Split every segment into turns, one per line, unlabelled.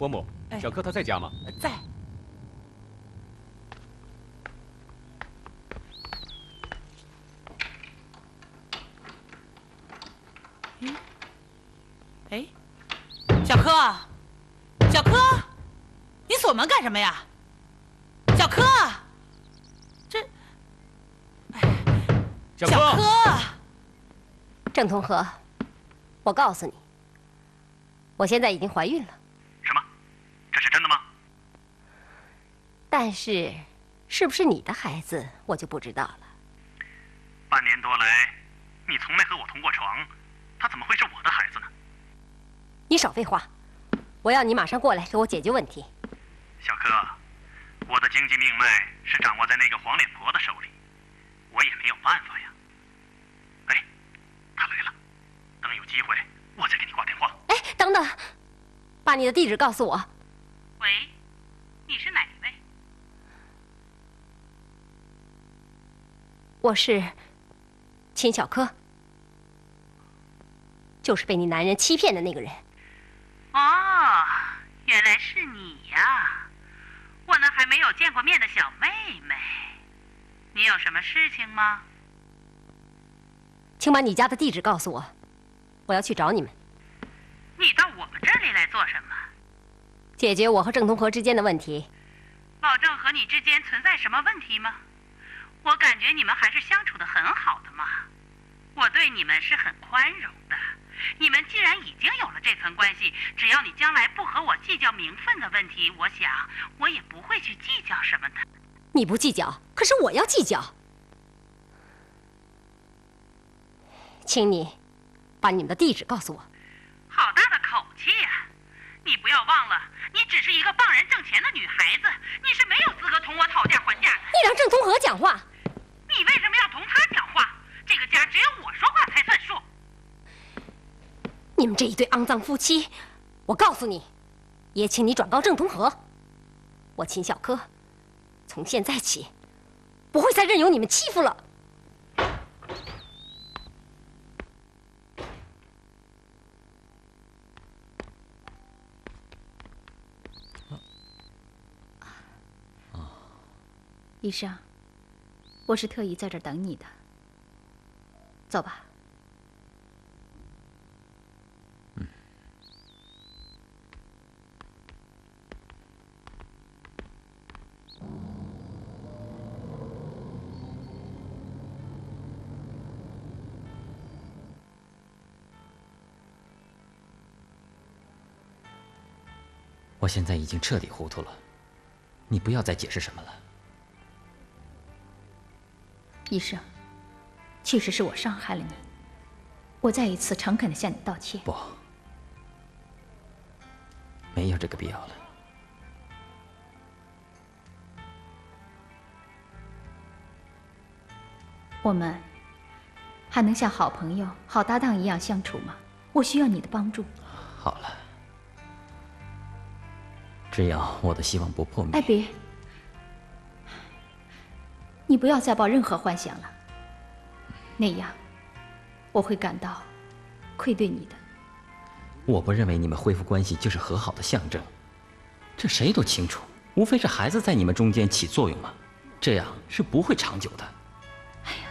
伯母，小柯他在家吗？
在。哎，小柯，小柯，你锁门干什么呀？小柯，这，
小
柯，
郑同和，我告诉你，我现在已经怀孕了。
什么？这是真的吗？
但是，是不是你的孩子，我就不知道了。
半年多来，你从没和我同过床，他怎么会是我的孩子呢？
你少废话！我要你马上过来给我解决问题。
小柯，我的经济命脉是掌握在那个黄脸婆的手里，我也没有办法呀。哎，他来了，等有机会我再给你挂电话。
哎，等等，把你的地址告诉我。
喂，你是哪位？
我是秦小柯，就是被你男人欺骗的那个人。
哦，原来是你呀！我那还没有见过面的小妹妹，你有什么事情吗？
请把你家的地址告诉我，我要去找你们。
你到我们这里来做什么？
解决我和郑同和之间的问题。
老郑和你之间存在什么问题吗？我感觉你们还是相处的很好的嘛。我对你们是很宽容的。你们既然已经有了这层关系，只要你将来不和我计较名分的问题，我想我也不会去计较什么的。
你不计较，可是我要计较。请你把你们的地址告诉我。
好大的口气呀！你不要忘了，你只是一个帮人挣钱的女孩子，你是没有资格同我讨价还价的。
你让郑同和讲话。
你为什么要同他讲话？这个家只有我说话才算数。
你们这一对肮脏夫妻，我告诉你，也请你转告郑同和，我秦小柯，从现在起，不会再任由你们欺负了。
医生，我是特意在这儿等你的。走吧。
我现在已经彻底糊涂了，你不要再解释什么了。
医生，确实是我伤害了你，我再一次诚恳的向你道歉。
不，没有这个必要了。
我们还能像好朋友、好搭档一样相处吗？我需要你的帮助。
好了。只要我的希望不破灭，
哎，别！你不要再抱任何幻想了，那样我会感到愧对你的。
我不认为你们恢复关系就是和好的象征，这谁都清楚，无非是孩子在你们中间起作用嘛，这样是不会长久的。
哎呀，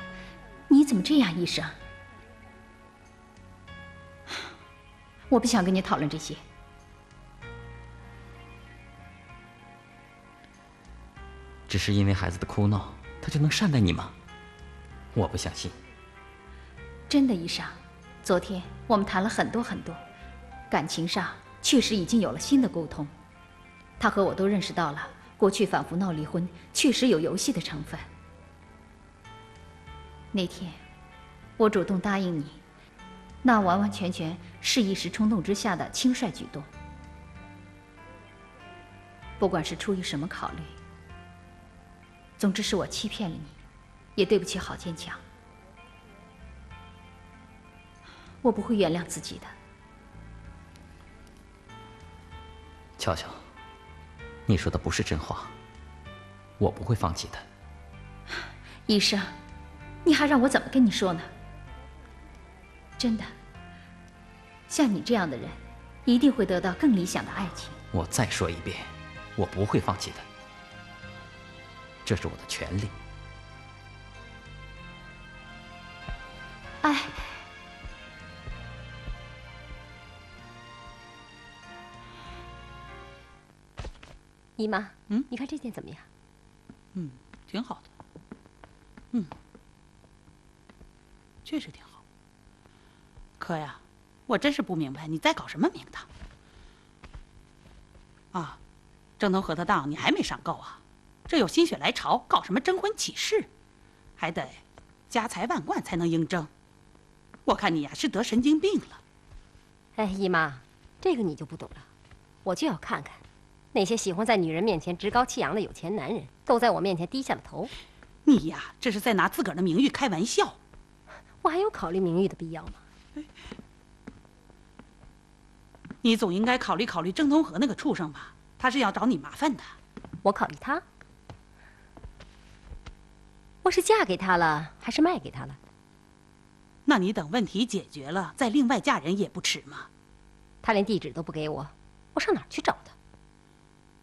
你怎么这样，医生？我不想跟你讨论这些。
只是因为孩子的哭闹，他就能善待你吗？我不相信。
真的，医生，昨天我们谈了很多很多，感情上确实已经有了新的沟通。他和我都认识到了，过去反复闹离婚确实有游戏的成分。那天，我主动答应你，那完完全全是一时冲动之下的轻率举动。不管是出于什么考虑。总之是我欺骗了你，也对不起郝建强。我不会原谅自己的。
乔乔，你说的不是真话，我不会放弃的。
医生，你还让我怎么跟你说呢？真的，像你这样的人，一定会得到更理想的爱情。
我再说一遍，我不会放弃的，这是我的权利。
哎，
姨妈，
嗯，
你看这件怎么样？
嗯，挺好的。嗯，确实挺好。可呀，我真是不明白你在搞什么名堂。啊，郑东河的当你还没上够啊？这有心血来潮，搞什么征婚启事，还得家财万贯才能应征。我看你呀是得神经病了。
哎，姨妈，这个你就不懂了。我就要看看，那些喜欢在女人面前趾高气扬的有钱男人，都在我面前低下了头。
你呀，这是在拿自个儿的名誉开玩笑。
我还有考虑名誉的必要吗？
你总应该考虑考虑郑东河那个畜生吧？他是要找你麻烦的。
我考虑他，我是嫁给他了，还是卖给他了？
那你等问题解决了，再另外嫁人也不迟嘛。
他连地址都不给我，我上哪儿去找他？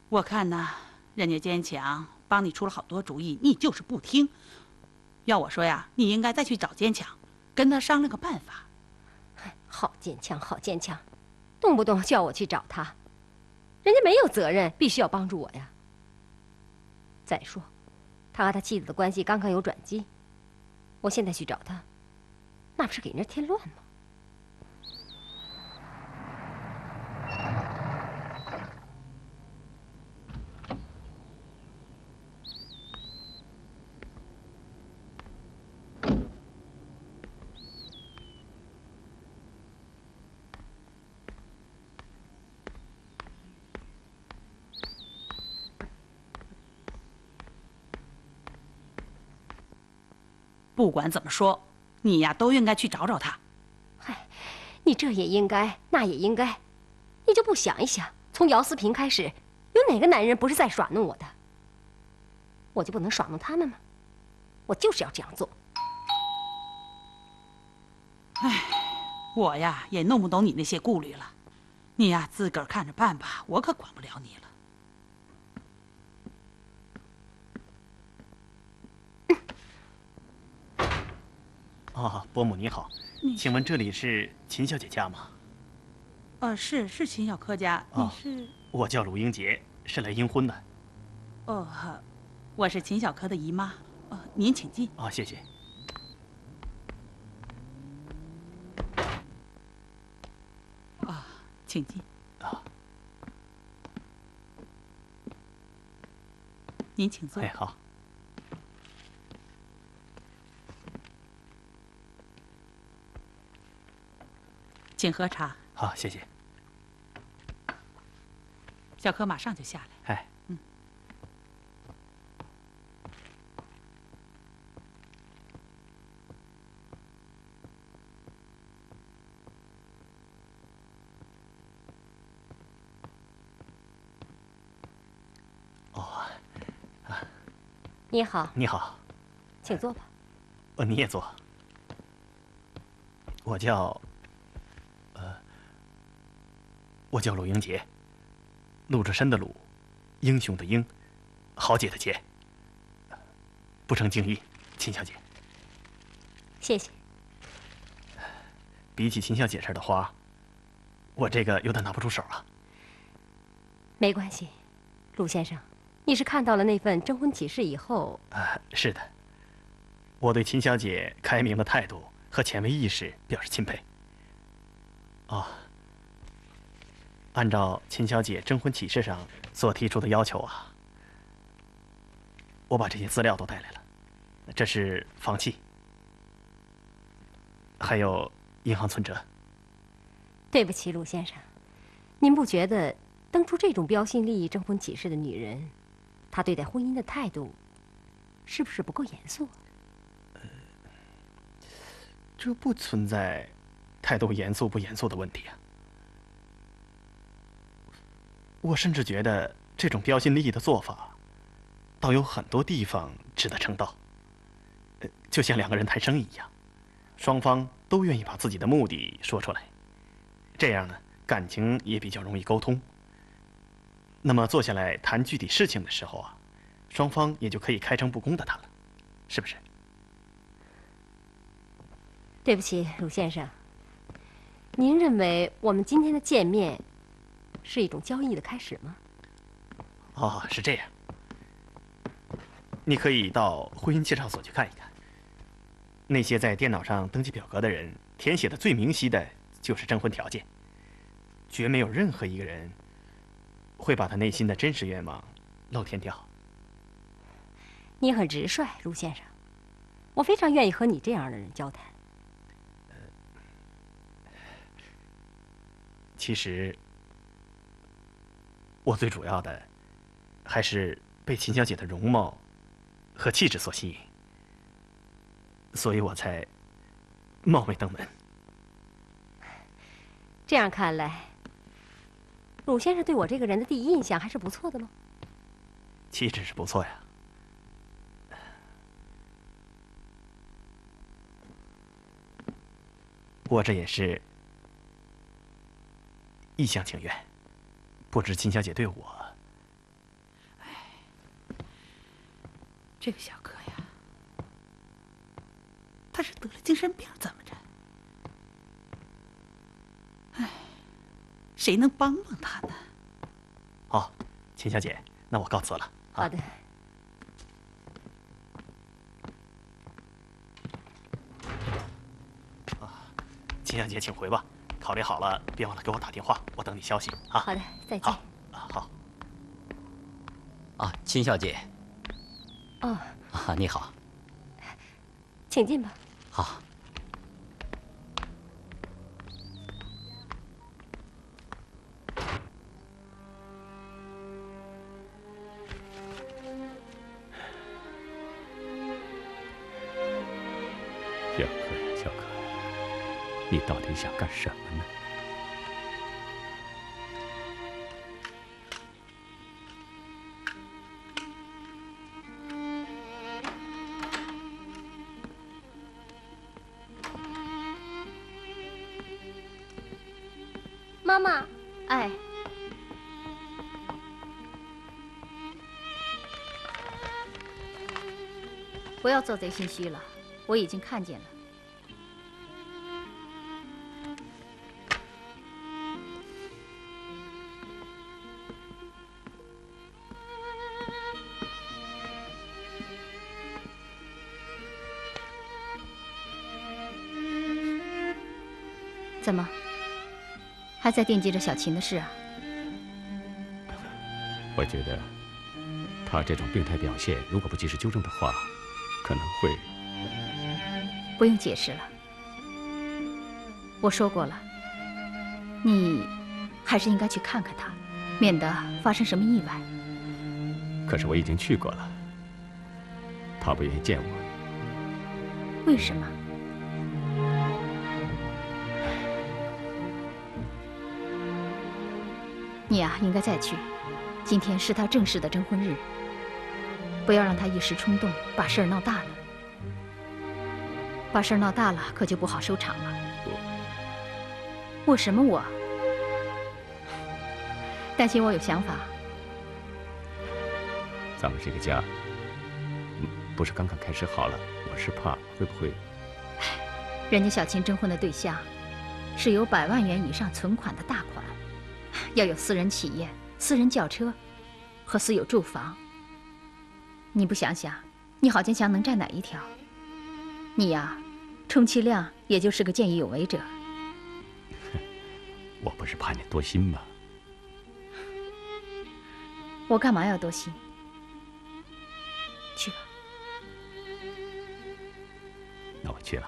我看呢，人家坚强帮你出了好多主意，你就是不听。要我说呀，你应该再去找坚强，跟他商量个办法。
好坚强，好坚强，动不动叫我去找他，人家没有责任，必须要帮助我呀。再说，他和他妻子的关系刚刚有转机，我现在去找他，那不是给人家添乱吗？
不管怎么说，你呀都应该去找找他。
嗨，你这也应该，那也应该，你就不想一想，从姚思平开始，有哪个男人不是在耍弄我的？我就不能耍弄他们吗？我就是要这样做。
我呀也弄不懂你那些顾虑了，你呀自个儿看着办吧，我可管不了你了。
啊，伯母你好，请问这里是秦小姐家吗？
呃，是是秦小柯家，你
哦
是？
我叫鲁英杰，是来应婚的。
哦，我是秦小柯的姨妈。哦，您请进。
啊，谢谢。
啊请进。
啊，
您请坐。
哎，好。
请喝茶。
好，谢谢。
小柯马上就下来。
哎，嗯。
哦，啊你好，
你好，
请坐吧。
呃，你也坐。我叫，呃，我叫鲁英杰，鲁智深的鲁，英雄的英，豪杰的杰。不成敬意，秦小姐。
谢谢。
比起秦小姐这儿的花，我这个有点拿不出手啊。
没关系，鲁先生，你是看到了那份征婚启事以后，
啊，是的，我对秦小姐开明的态度和前卫意识表示钦佩。哦，按照秦小姐征婚启事上所提出的要求啊，我把这些资料都带来了，这是房契，还有银行存折。
对不起，陆先生，您不觉得当初这种标新立异征婚启事的女人，她对待婚姻的态度，是不是不够严肃？
这不存在态度严肃不严肃的问题啊。我甚至觉得这种标新立异的做法，倒有很多地方值得称道。就像两个人谈生意一样，双方都愿意把自己的目的说出来，这样呢，感情也比较容易沟通。那么坐下来谈具体事情的时候啊，双方也就可以开诚布公的谈了，是不是？
对不起，鲁先生。您认为我们今天的见面是一种交易的开始吗？
哦，是这样。你可以到婚姻介绍所去看一看。那些在电脑上登记表格的人填写的最明晰的就是征婚条件，绝没有任何一个人会把他内心的真实愿望露天掉。
你很直率，卢先生，我非常愿意和你这样的人交谈。
其实，我最主要的还是被秦小姐的容貌和气质所吸引，所以我才冒昧登门。
这样看来，鲁先生对我这个人的第一印象还是不错的喽。
气质是不错呀，我这也是。一厢情愿，不知秦小姐对我……
哎，这个小哥呀，他是得了精神病，怎么着？哎，谁能帮帮他呢？
好，秦小姐，那我告辞了。
好的。
啊，秦小姐，请回吧。考虑好了，别忘了给我打电话，我等你消息啊。
好的，再见。
好，好。
啊，秦小姐。
哦。
啊，你好。
请进吧。
好。
你到底想干什么呢？
妈妈，哎，不要做贼心虚了，我已经看见了。还在惦记着小琴的事啊？
我觉得，他这种病态表现，如果不及时纠正的话，可能会……
不用解释了，我说过了，你还是应该去看看他，免得发生什么意外。
可是我已经去过了，他不愿意见我。
为什么？你呀，应该再去。今天是他正式的征婚日，不要让他一时冲动，把事儿闹大了。把事儿闹大了，可就不好收场了。我什么我？担心我有想法？
咱们这个家，不是刚刚开始好了，我是怕会不会……
人家小琴征婚的对象，是有百万元以上存款的大款。要有私人企业、私人轿车和私有住房。你不想想，你郝建强能占哪一条？你呀，充其量也就是个见义勇为者。
我不是怕你多心吗？
我干嘛要多心？去吧。
那我去了。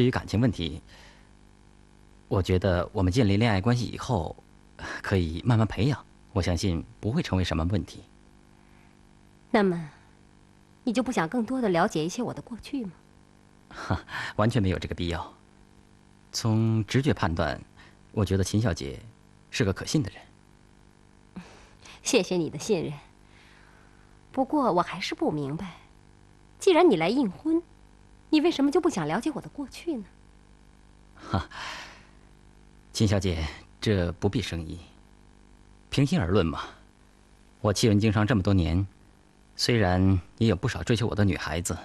至于感情问题，我觉得我们建立恋爱关系以后，可以慢慢培养，我相信不会成为什么问题。
那么，你就不想更多的了解一些我的过去吗？
哈，完全没有这个必要。从直觉判断，我觉得秦小姐是个可信的人。
谢谢你的信任。不过我还是不明白，既然你来应婚，你为什么就不想了解我的过去呢？
哈，秦小姐，这不必生疑。平心而论嘛，我弃文经商这么多年，虽然也有不少追求我的女孩子，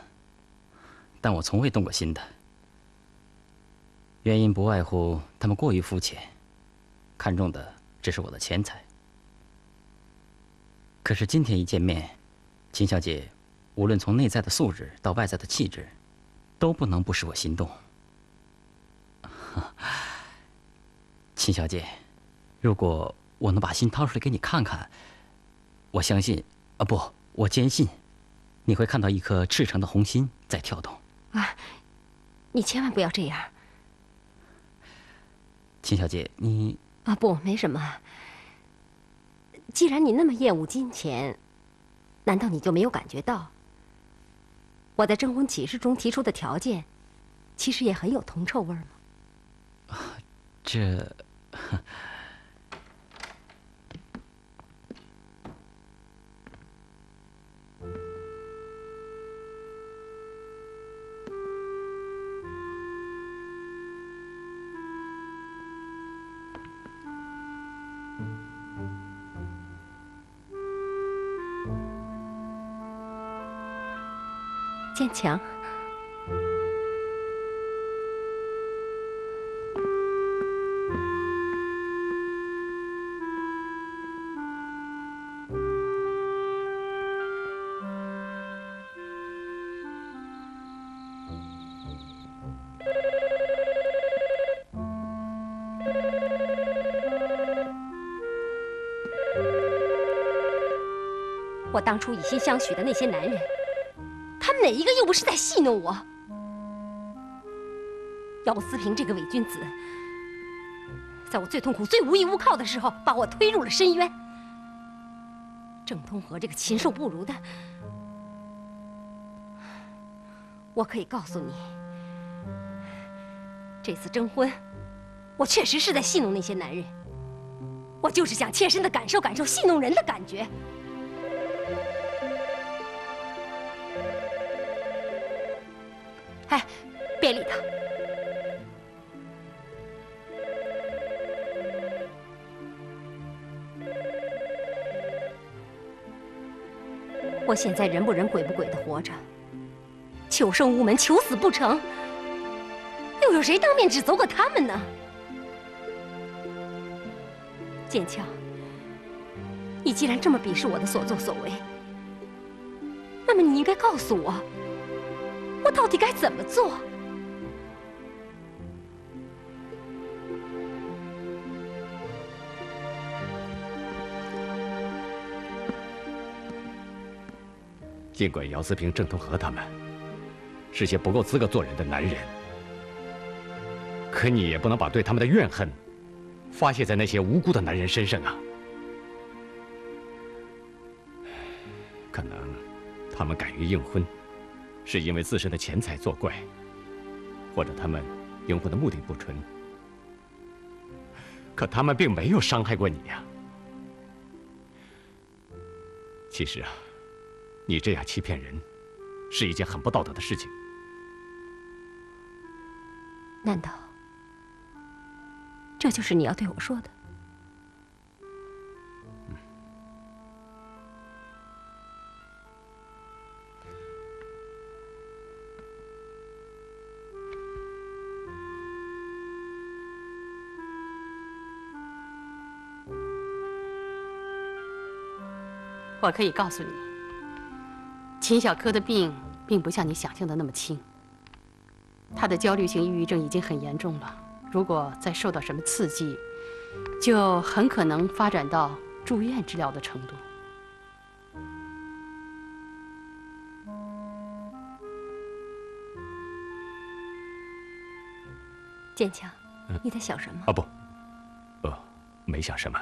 但我从未动过心的。原因不外乎他们过于肤浅，看重的只是我的钱财。可是今天一见面，秦小姐，无论从内在的素质到外在的气质，都不能不使我心动。秦小姐，如果我能把心掏出来给你看看，我相信，啊不，我坚信，你会看到一颗赤诚的红心在跳动。
啊，你千万不要这样。
秦小姐，你
啊不，没什么。既然你那么厌恶金钱，难道你就没有感觉到我在征婚启事中提出的条件，其实也很有铜臭味儿
嘛，这。
坚强。我当初以心相许的那些男人。哪一个又不是在戏弄我？姚思平这个伪君子，在我最痛苦、最无依无靠的时候，把我推入了深渊。郑通和这个禽兽不如的，我可以告诉你，这次征婚，我确实是在戏弄那些男人。我就是想切身的感受感受戏弄人的感觉。我现在人不人鬼不鬼的活着，求生无门，求死不成，又有谁当面指责过他们呢？剑桥，你既然这么鄙视我的所作所为，那么你应该告诉我，我到底该怎么做？
尽管姚思平、郑同和他们是些不够资格做人的男人，可你也不能把对他们的怨恨发泄在那些无辜的男人身上啊！可能他们敢于应婚，是因为自身的钱财作怪，或者他们应婚的目的不纯。可他们并没有伤害过你呀。其实啊。你这样欺骗人，是一件很不道德的事情。
难道这就是你要对我说的？
我可以告诉你。秦小柯的病并不像你想象的那么轻，他的焦虑性抑郁症已经很严重了。如果再受到什么刺激，就很可能发展到住院治疗的程度。
建强，你在想什么？
啊不，呃，没想什么。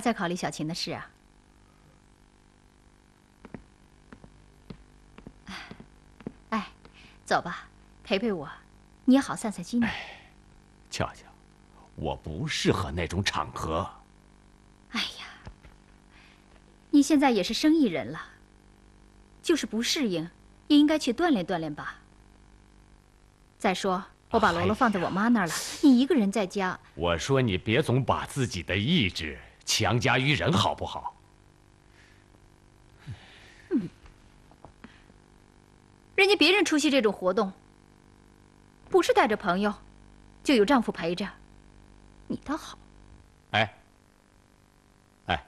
还在考虑小琴的事啊？哎，走吧，陪陪我，你也好散散心。
俏俏，我不适合那种场合。
哎呀，你现在也是生意人了，就是不适应，也应该去锻炼锻炼吧。再说，我把罗罗放在我妈那儿了，你一个人在家。
我说你别总把自己的意志强加于人，好不好？
人家别人出席这种活动，不是带着朋友，就有丈夫陪着，你倒好。
哎，哎，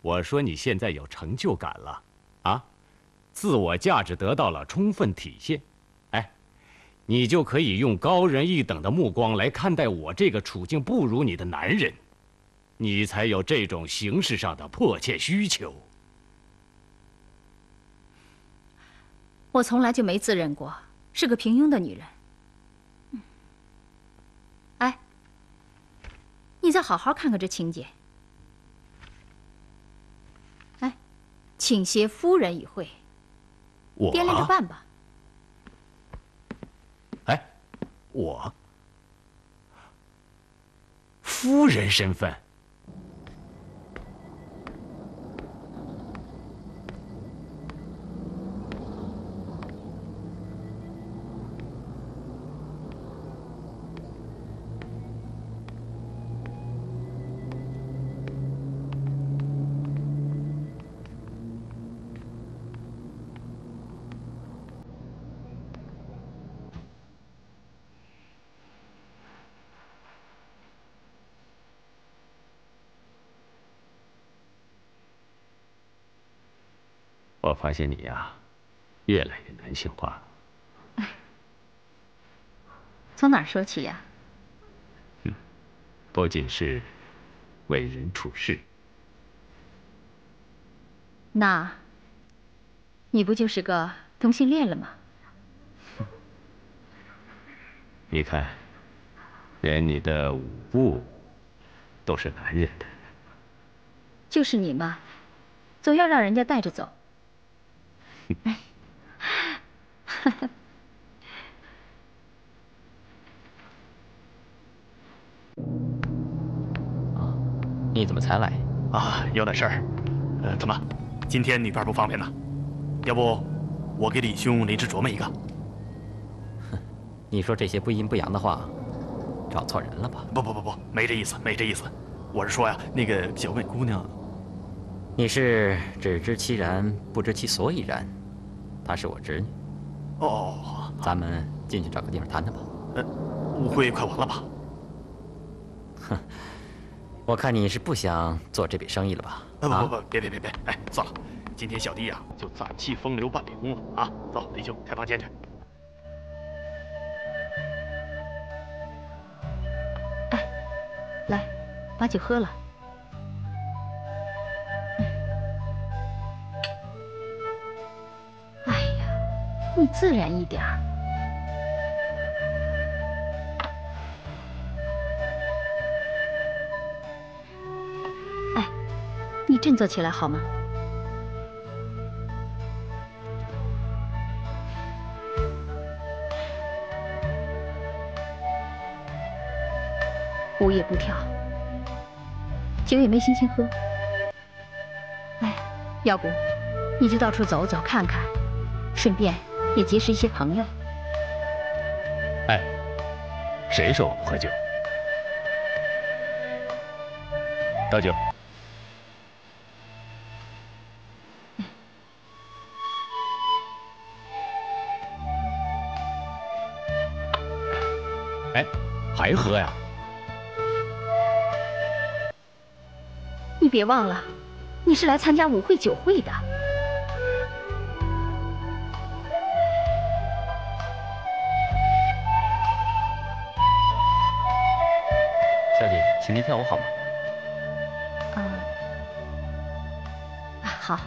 我说你现在有成就感了，啊，自我价值得到了充分体现，哎，你就可以用高人一等的目光来看待我这个处境不如你的男人，你才有这种形式上的迫切需求。
我从来就没自认过是个平庸的女人。哎，你再好好看看这请柬。哎，请携夫人一会，
我
掂量着办吧。
哎，我夫人身份。发现你呀，越来越男性化。
从哪儿说起呀？
嗯，不仅是为人处事，
那，你不就是个同性恋了吗？
你看，连你的舞步都是男人的。
就是你嘛，总要让人家带着走。
啊，你怎么才来？
啊，有点事儿。呃，怎么，今天女伴不方便呢？要不，我给李兄临时琢磨一个。
哼，你说这些不阴不阳的话，找错人了吧？
不不不不，没这意思，没这意思。我是说呀，那个小美姑娘，
你是只知其然，不知其所以然。她是我侄女。
哦，
咱们进去找个地方谈谈吧。
呃，舞会快完了吧？
哼，我看你是不想做这笔生意了吧？
不不不，别别别别，哎，算了，今天小弟呀就暂弃风流半里功了啊！走，李兄，开房间去。
哎，来，把酒喝了。你自然一点儿。哎，你振作起来好吗？舞也不跳，酒也没心情喝。哎，要不你就到处走走看看，顺便也结识一些朋友。
哎，谁说我不喝酒？倒酒。哎，还喝呀？
你别忘了，你是来参加舞会酒会的。
请您跳舞好吗？
嗯，啊，好。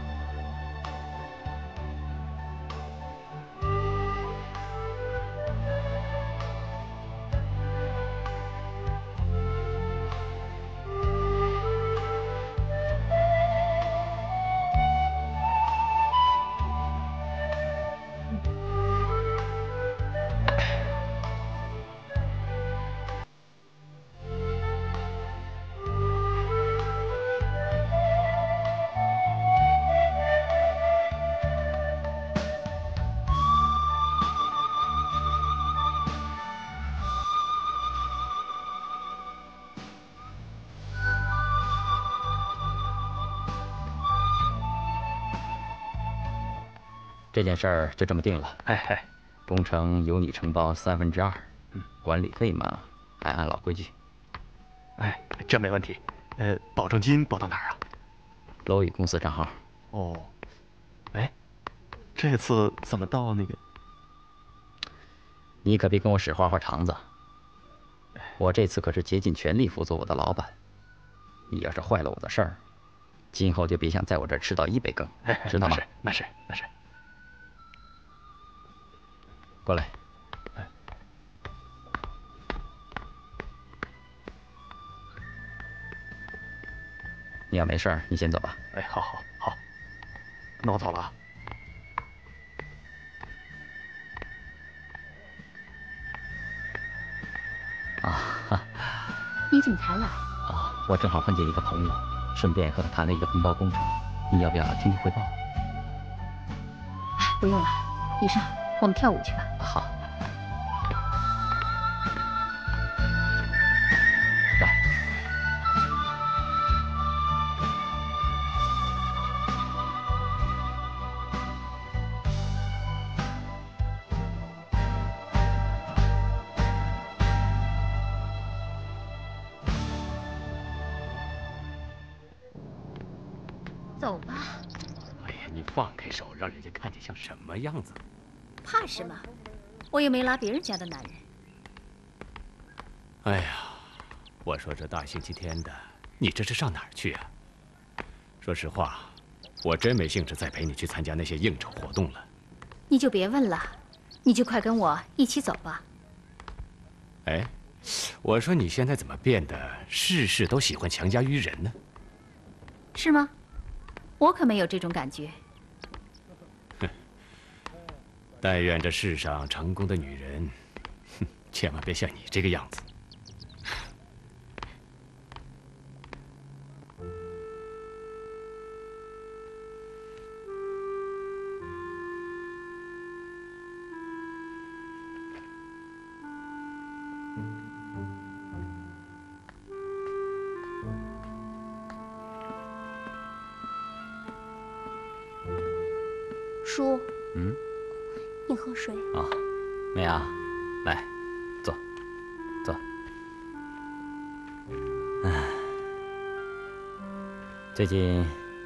这件事儿就这么定了。
哎哎，
工程由你承包三分之二，
嗯，
管理费嘛，还按老规矩。
哎，这没问题。呃，保证金保到哪儿啊？
楼宇公司账号。
哦，哎，这次怎么到那个？
你可别跟我使花花肠子。我这次可是竭尽全力辅佐我的老板。你要是坏了我的事儿，今后就别想在我这儿吃到一杯羹，知道吗？
那是，那是，那是。
过来。你要没事儿，你先走吧。
哎，好好好，那我走了。
啊，
你怎么才来？
啊，我正好碰见一个朋友，顺便和他谈了一个分包工程，你要不要听听汇报？
不用了，你上，我们跳舞去吧。
好。
走吧。
哎呀，你放开手，让人家看见像什么样子？
怕什么？我又没拉别人家的男人。
哎呀，我说这大星期天的，你这是上哪儿去啊？说实话，我真没兴致再陪你去参加那些应酬活动了。
你就别问了，你就快跟我一起走吧。
哎，我说你现在怎么变得事事都喜欢强加于人呢？
是吗？我可没有这种感觉。
哼，但愿这世上成功的女人，哼，千万别像你这个样子。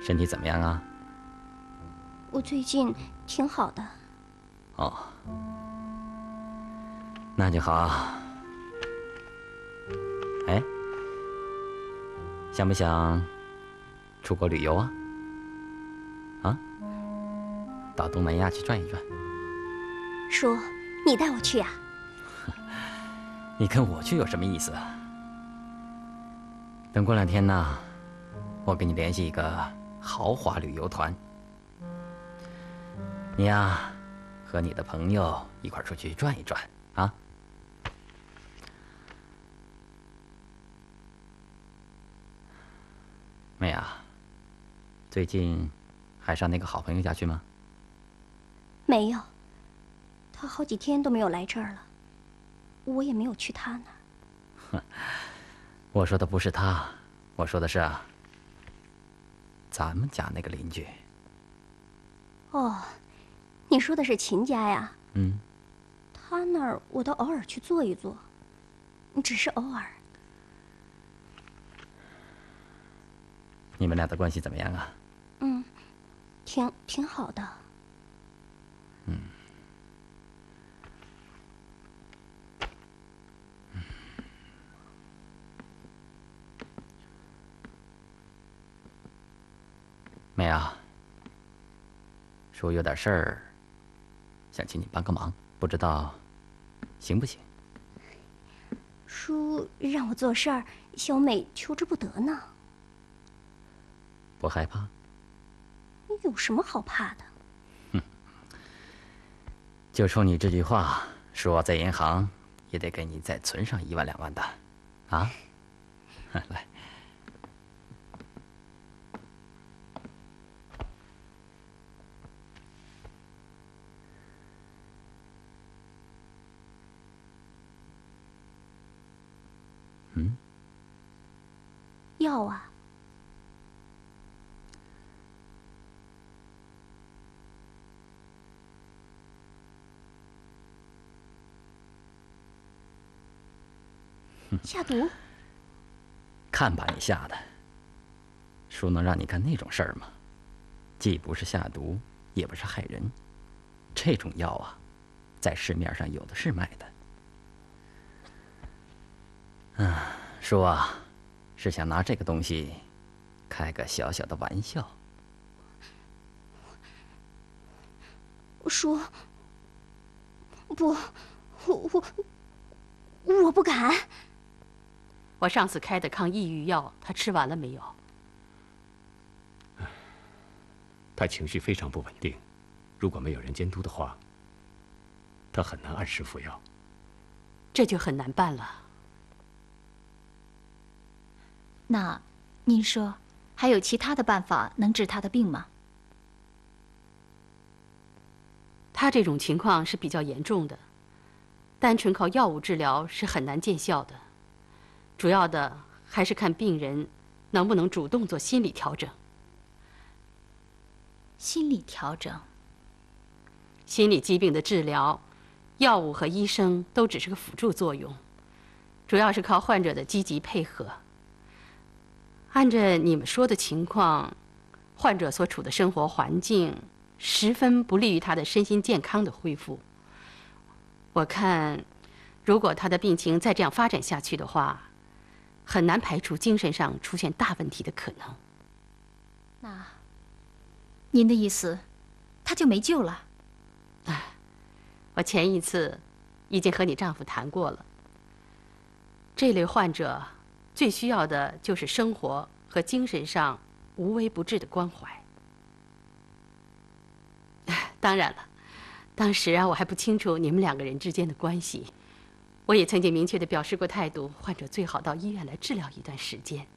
身体怎么样啊？
我最近挺好的。
哦，那就好。哎，想不想出国旅游啊？啊？到东南亚去转一转。
叔，你带我去啊？
你跟我去有什么意思啊？等过两天呢，我给你联系一个豪华旅游团。你呀，和你的朋友一块出去转一转啊。妹啊，最近还上那个好朋友家去吗？
没有，他好几天都没有来这儿了，我也没有去他那儿。
哼，我说的不是他，我说的是啊，咱们家那个邻居。
哦，你说的是秦家呀？
嗯。
他那儿我倒偶尔去坐一坐，只是偶尔。
你们俩的关系怎么样啊？
嗯，挺挺好的。
嗯。美啊，叔有点事儿，想请你帮个忙，不知道行不行？
叔让我做事儿，小美求之不得呢。
不害怕？
有什么好怕的？
哼，就冲你这句话，说在银行也得给你再存上一万两万的，啊？来。
药啊！下毒？
看把你吓的！叔能让你干那种事儿吗？既不是下毒，也不是害人。这种药啊，在市面上有的是卖的。嗯，叔啊。是想拿这个东西开个小小的玩笑。
叔，不，我我我不敢。
我上次开的抗抑郁药，他吃完了没有？
他情绪非常不稳定，如果没有人监督的话，他很难按时服药。
这就很难办了。
那，您说，还有其他的办法能治他的病吗？
他这种情况是比较严重的，单纯靠药物治疗是很难见效的。主要的还是看病人能不能主动做心理调整。
心理调整。
心理疾病的治疗，药物和医生都只是个辅助作用，主要是靠患者的积极配合。按着你们说的情况，患者所处的生活环境十分不利于他的身心健康的恢复。我看，如果他的病情再这样发展下去的话，很难排除精神上出现大问题的可能。
那，您的意思，他就没救了？
哎，我前一次已经和你丈夫谈过了。这类患者最需要的就是生活和精神上无微不至的关怀。当然了，当时啊，我还不清楚你们两个人之间的关系。我也曾经明确的表示过态度，患者最好到医院来治疗一段时间。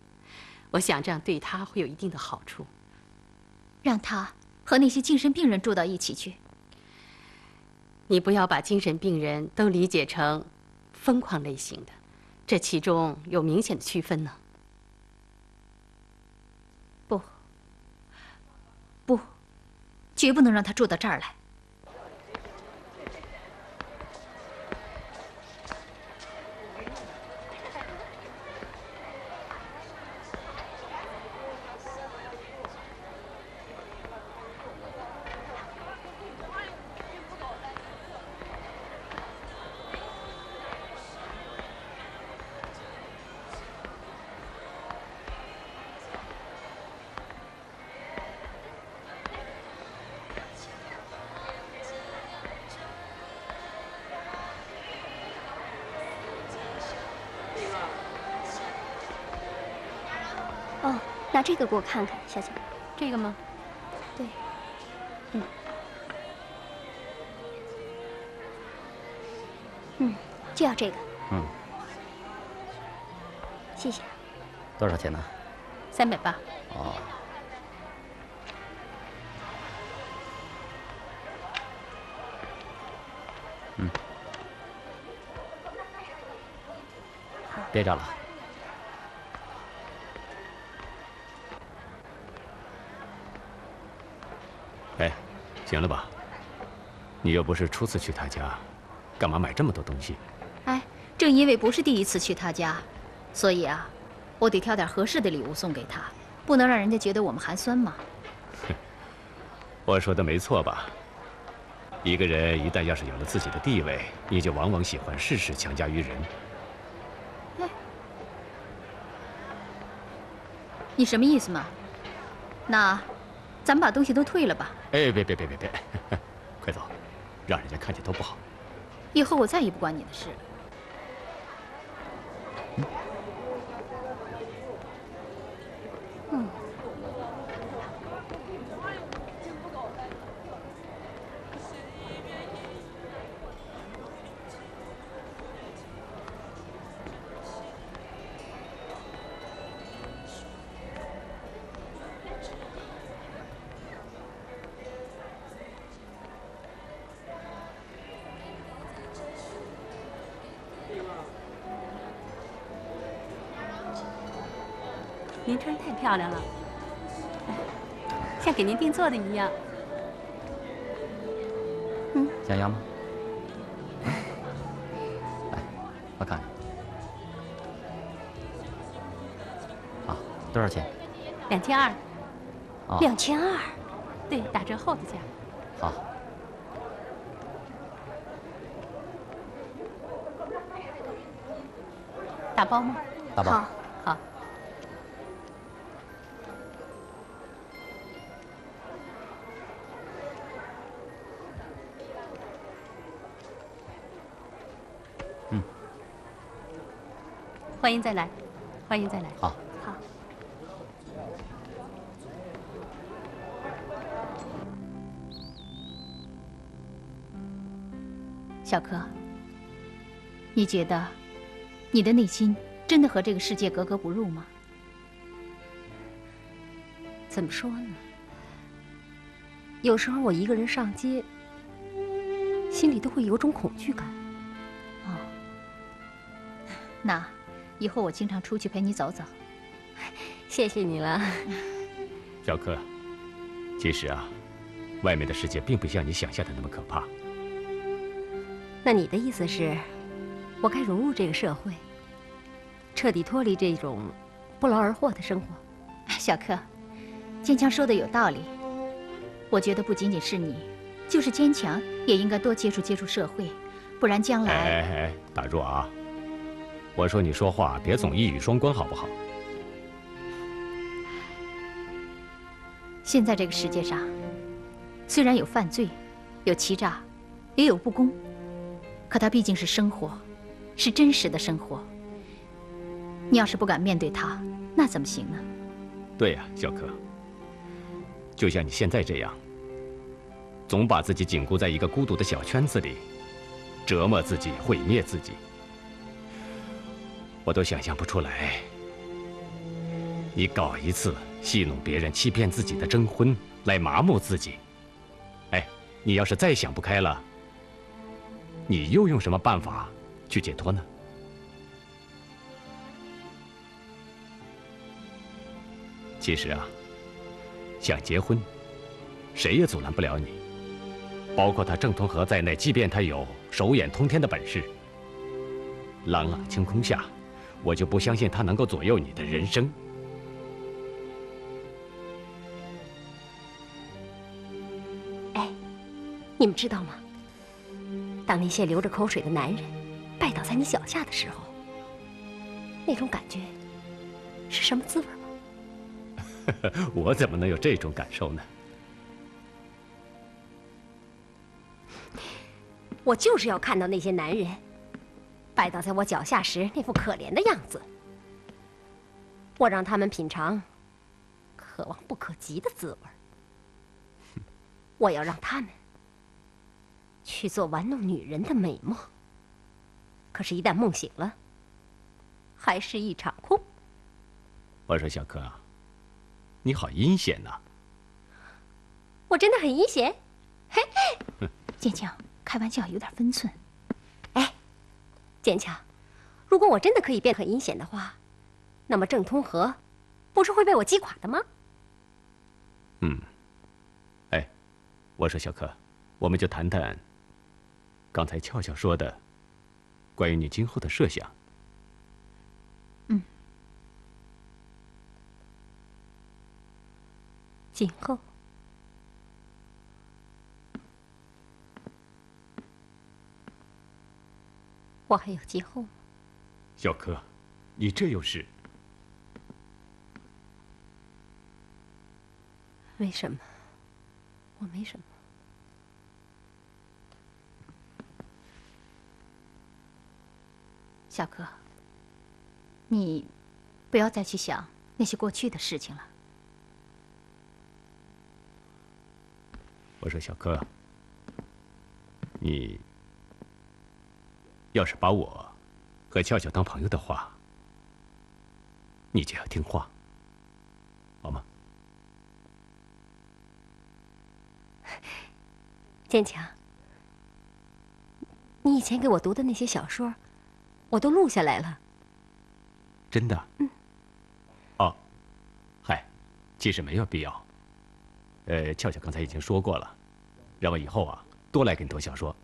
我想这样对他会有一定的好处。
让他和那些精神病人住到一起去。
你不要把精神病人都理解成疯狂类型的，这其中有明显的区分呢。
不，不，绝不能让他住到这儿来。
拿这个给我看看，小姐。
这个吗？
对。嗯。嗯，就要这个。
嗯。
谢谢。
多少钱呢？
三百八。
哦。嗯。别找了。
行了吧？你又不是初次去他家，干嘛买这么多东西？
哎，正因为不是第一次去他家，所以啊，我得挑点合适的礼物送给他，不能让人家觉得我们寒酸嘛。
我说的没错吧？一个人一旦要是有了自己的地位，你就往往喜欢事事强加于人。
哎，你什么意思嘛？那。咱们把东西都退了吧。
哎，别别别别别，快走，让人家看见多不好。
以后我再也不管你的事。
您穿太漂亮了，像给您定做的一样。
嗯，想要吗？来，我看看。多少钱？
两千二，
哦，
两千二，
对，打折后的价。
好。
打包吗？
打包。
好，
欢迎再来，欢迎再来。
好。
好。
小柯，你觉得你的内心真的和这个世界格格不入吗？
怎么说呢？有时候我一个人上街，心里都会有种恐惧感。
哦，那以后我经常出去陪你走走。
谢谢你了，
小柯。其实啊，外面的世界并不像你想象的那么可怕。
那你的意思是，我该融入这个社会，彻底脱离这种不劳而获的生活？
小柯，坚强说的有道理。我觉得不仅仅是你，就是坚强也应该多接触接触社会，不然将来……
哎哎哎，打住啊！我说你说话别总一语双关，好不好？
现在这个世界上，虽然有犯罪，有欺诈，也有不公，可它毕竟是生活，是真实的生活。你要是不敢面对它，那怎么行呢？
对呀，小柯。就像你现在这样，总把自己禁锢在一个孤独的小圈子里，折磨自己，毁灭自己，我都想象不出来。你搞一次戏弄别人、欺骗自己的征婚，来麻木自己。哎，你要是再想不开了，你又用什么办法去解脱呢？其实啊。想结婚，谁也阻拦不了你，包括他郑同和在内。即便他有手眼通天的本事，朗朗晴空下，我就不相信他能够左右你的人生。
哎，你们知道吗？当那些流着口水的男人拜倒在你脚下的时候，那种感觉是什么滋味吗？
我怎么能有这种感受呢？
我就是要看到那些男人拜倒在我脚下时那副可怜的样子，我让他们品尝可望不可及的滋味。我要让他们去做玩弄女人的美梦。可是，一旦梦醒了，还是一场空。
我说，小柯啊。你好阴险呐！
我真的很阴险。嘿，
坚强，开玩笑有点分寸。
哎，坚强，如果我真的可以变很阴险的话，那么郑通和不是会被我击垮的吗？
嗯。哎，我说小柯，我们就谈谈刚才俏俏说的关于你今后的设想。
嗯今后，我还有今后吗？
小柯，你这又是？
没什么，我没什么。
小柯，你不要再去想那些过去的事情了。
我说小柯，你要是把我和俏俏当朋友的话，你就要听话，好吗？
坚强，你以前给我读的那些小说，我都录下来了。
真的？嗯。哦，嗨，其实没有必要。呃，俏俏刚才已经说过了，让我以后啊多来给你读小说。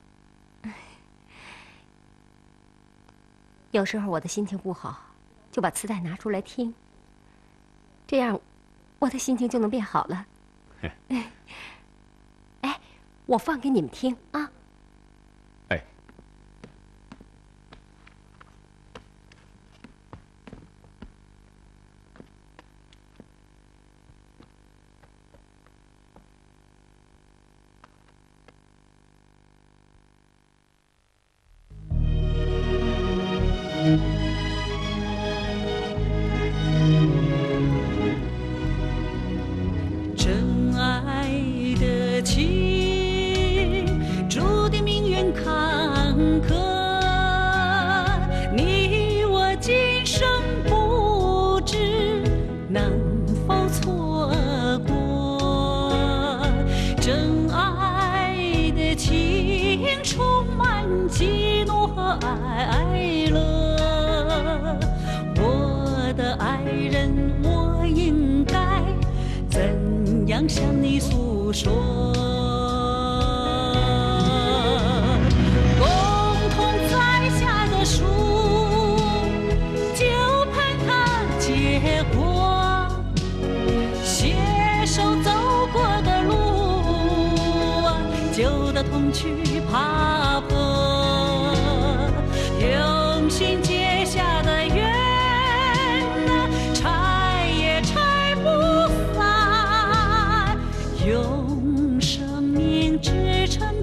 有时候我的心情不好，就把磁带拿出来听，
这样我的心情就能变好了。哎，哎，我放给你们听啊。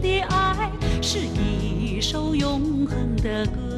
的爱是一首永恒的歌。